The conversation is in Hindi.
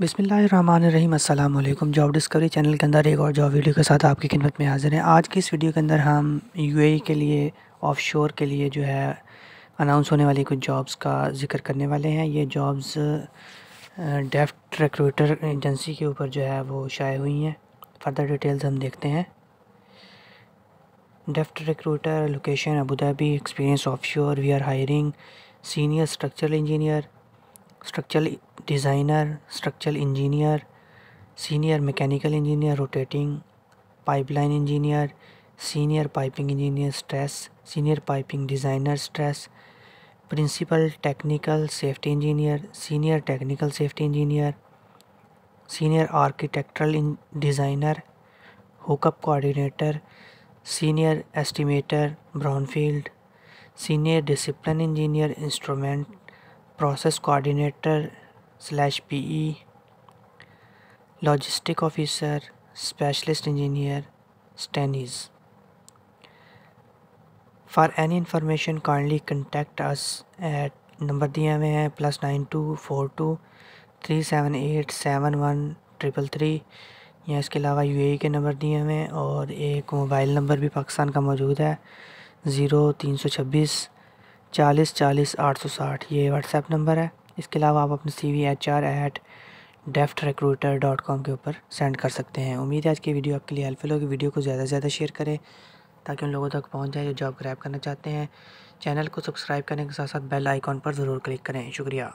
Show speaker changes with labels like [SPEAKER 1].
[SPEAKER 1] बिसमीम अल्लाम जॉब डिस्कवरी चैनल के अंदर एक और जॉब वीडियो के साथ आपकी खिदमत में हाजिर हैं। आज की इस वीडियो के अंदर हम यूएई के लिए ऑफशोर के लिए जो है अनाउंस होने वाली कुछ जॉब्स का ज़िक्र करने वाले हैं। ये जॉब्स डेफ्ट रिक्रूटर एजेंसी के ऊपर जो है वो शाये हुई हैं। फर्दर डिटेल्स हम देखते हैं। Deft recruiter location Abu Dhabi experience offshore we are hiring senior structural engineer structural designer structural engineer senior mechanical engineer rotating pipeline engineer senior piping engineer stress senior piping designer stress principal technical safety engineer senior technical safety engineer senior architectural designer hookup coordinator senior estimator brownfield senior discipline engineer instrument process coordinator slash PE logistic officer specialist engineer स्टेनिज for any information kindly contact us at number दिए हुए हैं plus nine two four two three seven eight seven one triple three या इसके अलावा यूएई के नंबर दिए हुए हैं और एक मोबाइल नंबर भी पाकिस्तान का मौजूद है ज़ीरो तीन सौ छब्बीस चालीस चालीस आठ सौ साठ, ये व्हाट्सएप नंबर है। इसके अलावा आप अपने C V H R at deft recruiter dot com के ऊपर सेंड कर सकते हैं। उम्मीद है आज की वीडियो आपके लिए हेल्पफुल होगी। वीडियो को ज़्यादा से ज़्यादा शेयर करें ताकि उन लोगों तक पहुँच जाए जो जॉब ग्रैप करना चाहते हैं। चैनल को सब्सक्राइब करने के साथ साथ बेल आइकॉन पर ज़रूर क्लिक करें। शुक्रिया।